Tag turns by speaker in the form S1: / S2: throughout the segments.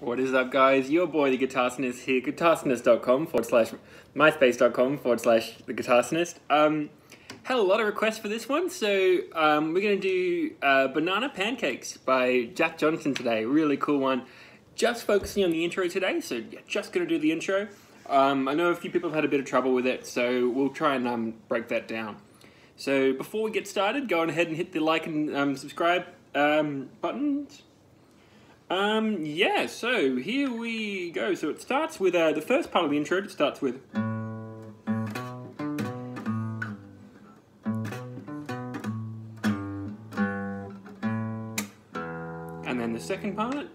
S1: What is up, guys? Your boy, the Guitarsonist here, guitarsonist.com forward slash myspace.com forward slash the Guitarsonist. Um, had a lot of requests for this one, so um, we're going to do uh, Banana Pancakes by Jack Johnson today. Really cool one. Just focusing on the intro today, so yeah, just going to do the intro. Um, I know a few people have had a bit of trouble with it, so we'll try and um, break that down. So before we get started, go on ahead and hit the like and um, subscribe um, buttons. Um, yeah, so here we go. So it starts with uh, the first part of the intro. It starts with. And then the second part.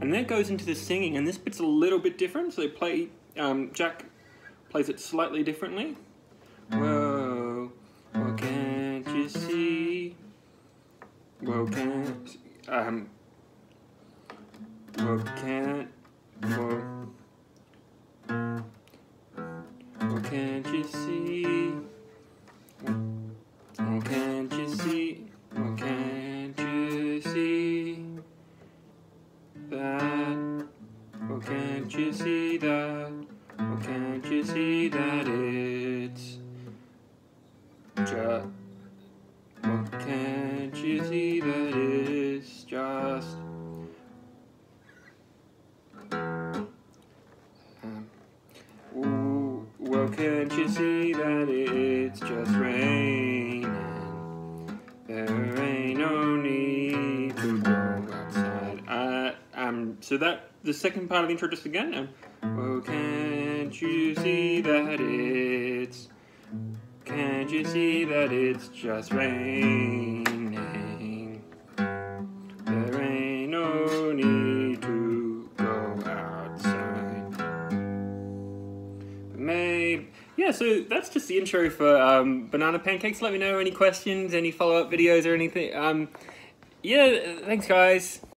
S1: And then it goes into the singing, and this bit's a little bit different. So they play, um, Jack plays it slightly differently. Well, can't, um, well, can't, well, well, can't you see? Well, can't you see? Well, can't you see that? Well, can't you see that? Well, can't you see that it's just? That it's just? Um, well, can't you see that it's just raining? There ain't no need to go outside. Uh, um, so that the second part of the intro just again. Um, well, can't you see that it's? Can't you see that it's just raining? Yeah, so that's just the intro for um, Banana Pancakes. Let me know any questions, any follow up videos, or anything. Um, yeah, thanks, guys.